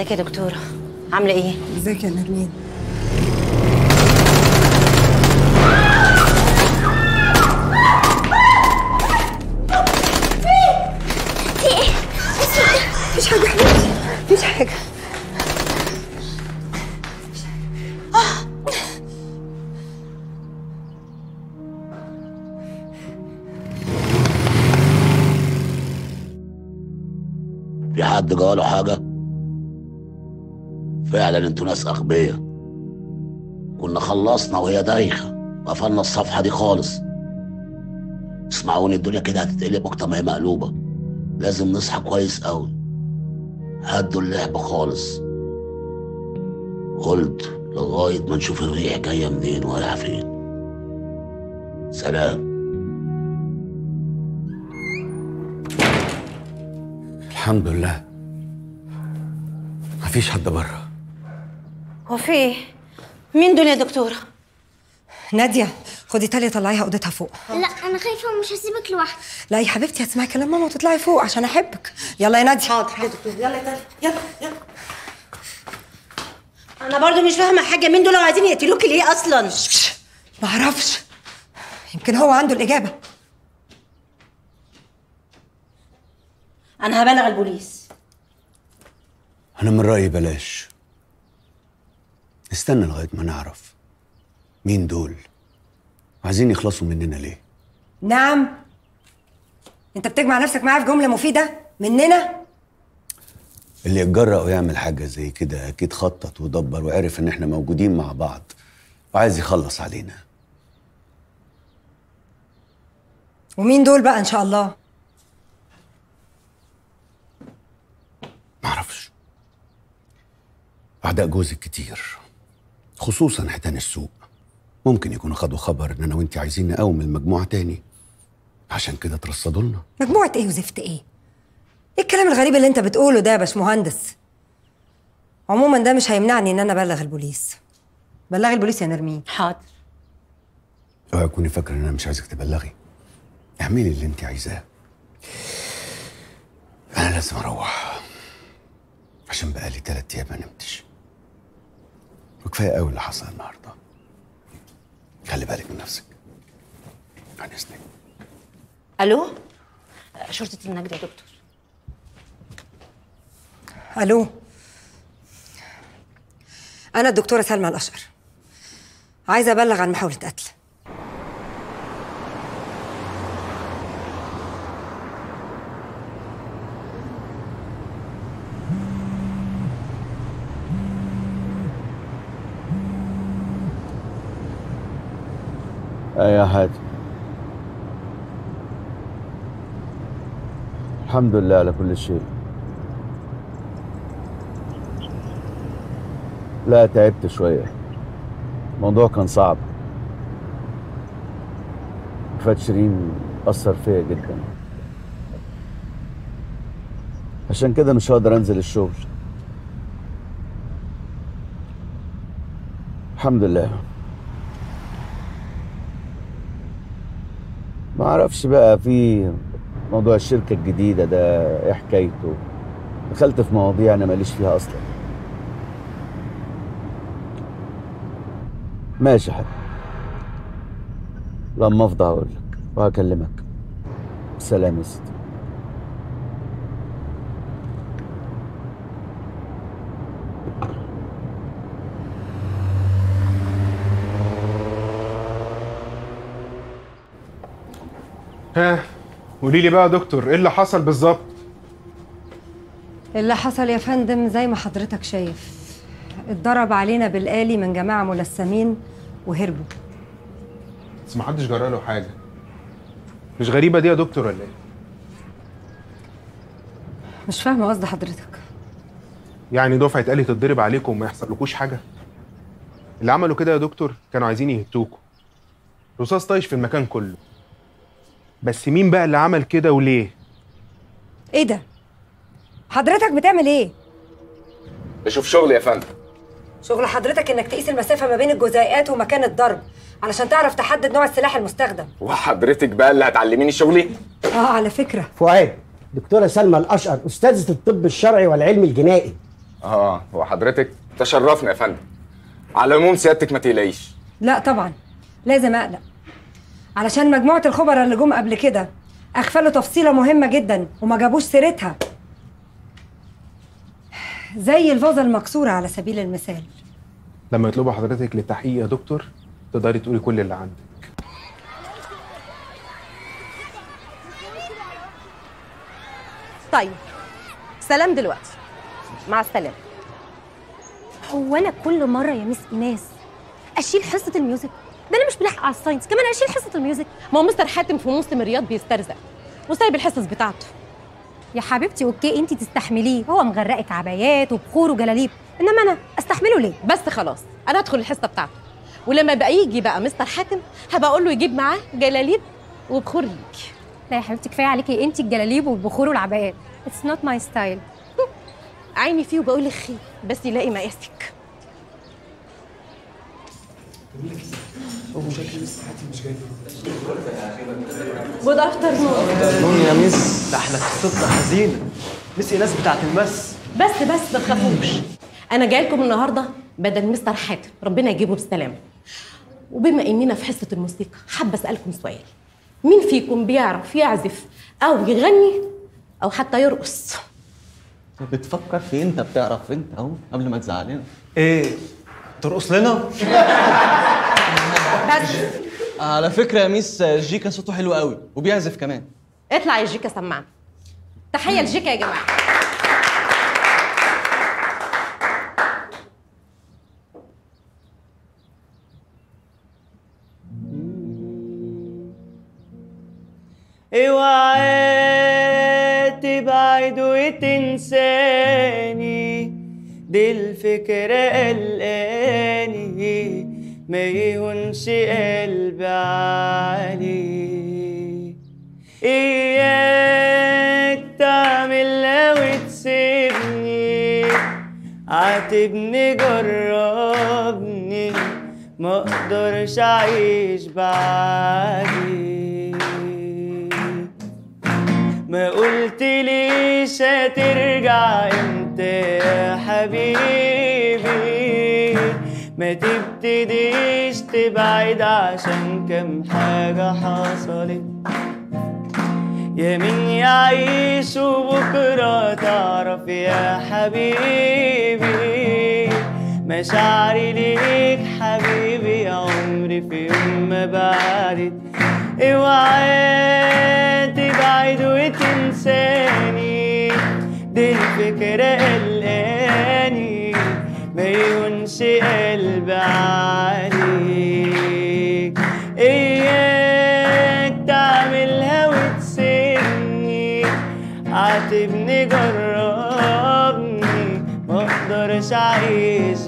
ازيك يا دكتورة عاملة إيه؟ ازيك يا نرمين مفيش حاجة يا حبيبتي مفيش حاجة في حد جاله حاجة؟ فعلا أنتوا ناس أغبياء. كنا خلصنا وهي دايخة. وقفلنا الصفحة دي خالص. اسمعوني الدنيا كده هتتقلب أكتر ما هي مقلوبة. لازم نصحى كويس قوي هدوا اللعب خالص. قلت لغاية ما نشوف الريح جاية منين ورايحة فين. سلام. الحمد لله. مفيش حد بره. هو في إيه؟ مين دول يا دكتورة؟ نادية خدي تالية طلعيها أوضتها فوق. لا أنا خايفة ومش هسيبك لوحدك لا يا حبيبتي هتسمعي كلام ماما وتطلعي فوق عشان أحبك. يلا يا نادية. حاضر يا دكتور يلا يا تالية يلا يلا. أنا برضو مش فاهمة حاجة. مين دول وعايزين يقتلوكي ليه أصلا؟ ما أعرفش. يمكن هو عنده الإجابة. أنا هبلغ البوليس. أنا من رأيي بلاش. استنى لغاية ما نعرف مين دول. عايزين يخلصوا مننا ليه؟ نعم. انت بتجمع نفسك معايا في جملة مفيدة؟ مننا؟ اللي يتجرأ ويعمل حاجة زي كده أكيد خطط ودبر وعرف إن إحنا موجودين مع بعض وعايز يخلص علينا. ومين دول بقى إن شاء الله؟ معرفش. أعداء جوزك كتير. خصوصا حيتان السوق. ممكن يكونوا خدوا خبر إن أنا وأنت عايزين نقوم المجموعة تاني. عشان كده ترصدوا لنا. مجموعة إيه وزفت إيه؟ إيه الكلام الغريب اللي أنت بتقوله ده يا باشمهندس؟ عموما ده مش هيمنعني إن أنا أبلغ البوليس. بلغي البوليس يا نرمين. حاضر. اوعي تكوني فاكرة إن أنا مش عايزك تبلغي. اعملي اللي أنت عايزاه. أنا لازم أروح. عشان بقالي تلات أيام ما نمتش. وكفاية قوي اللي حصل النهاردة. خلي بالك من نفسك. عن إذنك ألو؟ شرطة النجدة يا دكتور. ألو؟ أنا الدكتورة سلمى الأشقر. عايزة أبلغ عن محاولة قتل. يا حاج الحمد لله على كل شيء. لا تعبت شوية. الموضوع كان صعب. وفاة شيرين أثر فيا جدا. عشان كده مش هقدر أنزل الشغل. الحمد لله. ما أعرفش بقى في موضوع الشركة الجديدة ده إيه حكايته؟ دخلت في مواضيع أنا ماليش فيها أصلا. ماشي حبيبي لما أفضى هقول لك وهكلمك. سلام يا ستي ها قولي لي بقى يا دكتور إيه اللي حصل بالظبط؟ اللي حصل يا فندم زي ما حضرتك شايف اتضرب علينا بالآلي من جماعة ملثمين وهربوا. بس ما حدش جرى له حاجة. مش غريبة دي يا دكتور ولا إيه؟ مش فاهمة قصد حضرتك. يعني دفعة قالي تتضرب عليكم وما يحصلكوش حاجة؟ اللي عملوا كده يا دكتور كانوا عايزين يهتوكوا. رصاص طايش في المكان كله. بس مين بقى اللي عمل كده وليه؟ إيه ده؟ حضرتك بتعمل إيه؟ بشوف شغل يا فندم. شغل حضرتك انك تقيس المسافة ما بين الجزيئات ومكان الضرب علشان تعرف تحدد نوع السلاح المستخدم. وحضرتك بقى اللي هتعلميني شغلي؟ آه على فكرة. فؤاد دكتورة سلمى الأشقر أستاذة الطب الشرعي والعلم الجنائي. آه وحضرتك تشرفنا يا فندم. على العموم سيادتك ما تقلقيش. لا طبعا لازم أقلق. علشان مجموعة الخبراء اللي جم قبل كده أغفلوا تفصيلة مهمة جدا وما جابوش سيرتها. زي الفازة المكسورة على سبيل المثال. لما يطلبوا حضرتك للتحقيق يا دكتور تقدري تقولي كل اللي عندك. طيب سلام دلوقتي. مع السلامة. هو أنا كل مرة يا miss إيناس أشيل حصة ال music؟ بلاحق على ال science. كمان اشيل حصة ال music ما هو مستر حاتم في موسم الرياض بيسترزق. وسايب الحصص بتاعته. يا حبيبتي okay انت تستحمليه. هو مغرقك عبايات وبخور وجلاليب. إنما أنا أستحمله ليه؟ بس خلاص أنا أدخل الحصة بتاعته. ولما بقى يجي بقى مستر حاتم هبقى أقول له يجيب معاه جلاليب وبخور ليك. لا يا حبيبتي كفاية عليكي. انت الجلاليب والبخور والعبايات. it's not my style عيني فيه وبقول لك خير بس يلاقي مقاسك. good afternoon noon يا miss ده إحنا قصتنا حزينه miss ايناس بتاعت ال miss. بس بس ما تخافوش. أنا جاي لكم النهارده بدل مستر حاتم. ربنا يجيبه بالسلامه وبما إننا في حصة الموسيقى حابة أسألكم سؤال. مين فيكم بيعرف يعزف أو يغني أو حتى يرقص؟ بتفكر في أنت بتعرف إنت أهو قبل ما تزعلنا. إيه؟ ترقص لنا؟ بس. على فكرة يا ميس جيكا صوته حلو قوي وبيعزف كمان. اطلع يا جيكا سمعنا تحية لجيكا يا جماعة. اوعى تبعد وتنساني دي الفكرة قلقاني ما يهونش قلبي عليك إياك تعملها وتسيبني عاتبني جربني ما أقدرش أعيش بعديك ما قلت ليش هترجع إمتى؟ يا حبيبي. ما تبتديش تبعد عشان كم حاجة حصلت. يا مين يعيش وبكرة تعرف يا حبيبي. مشاعري ليك حبيبي عمري في يوم ما بعدت. اوعى تبعد وتنساني. الفكرة قلقاني ما يهونش قلبي عليك. إياك تعملها وتسيبني عاتبني جربني ما أقدرش أعيش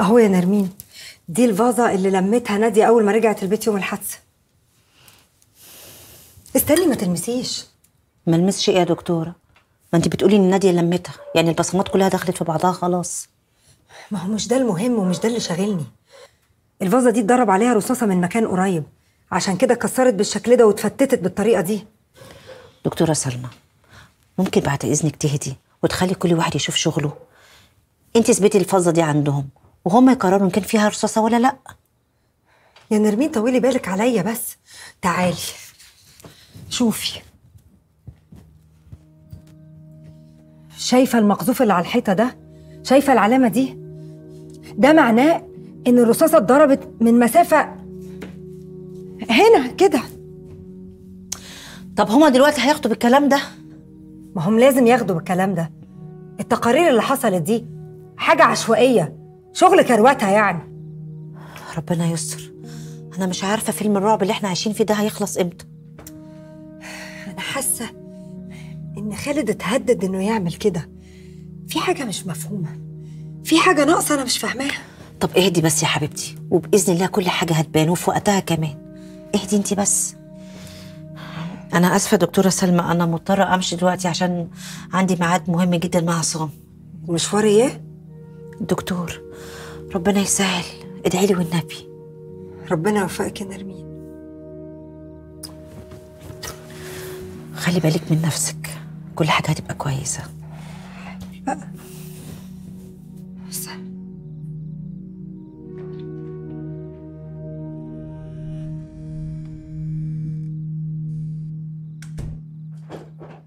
أهو يا نرمين. دي الفازة اللي لمتها نادية أول ما رجعت البيت يوم الحادثة. استني ما تلمسيش. ما لمسش إيه يا دكتورة؟ ما أنت بتقولي إن نادية لمتها يعني البصمات كلها دخلت في بعضها خلاص. ما هو مش ده المهم ومش ده اللي شاغلني. الفازة دي اتضرب عليها رصاصة من مكان قريب. عشان كده اتكسرت بالشكل ده واتفتتت بالطريقة دي. دكتورة سلمى ممكن بعد إذنك تهدي وتخلي كل واحد يشوف شغله؟ أنت اثبتي الفظه دي عندهم. وهم يقرروا إن كان فيها رصاصة ولا لأ. يا نرمين طولي بالك عليا بس. تعالي. شوفي. شايفة المقذوف اللي على الحيطة ده؟ شايفة العلامة دي؟ ده معناه إن الرصاصة اتضربت من مسافة هنا كده. طب هما دلوقتي هياخدوا بالكلام ده؟ ما هم لازم ياخدوا بالكلام ده. التقارير اللي حصلت دي حاجة عشوائية. شغل كروتها يعني. ربنا يستر. أنا مش عارفة فيلم الرعب اللي إحنا عايشين فيه ده هيخلص إمتى. أنا حاسة إن خالد اتهدد إنه يعمل كده. في حاجة مش مفهومة. في حاجة ناقصة أنا مش فاهماها. طب اهدي بس يا حبيبتي وبإذن الله كل حاجة هتبان وفي وقتها كمان. اهدي انت بس. أنا آسفة دكتورة سلمى أنا مضطرة أمشي دلوقتي عشان عندي ميعاد مهم جدا مع عصام. المشوار إيه؟ دكتور ربنا يسهل. ادعي لي والنبي. ربنا يوفقك يا نرمين. خلي بالك من نفسك. كل حاجة هتبقى كويسة.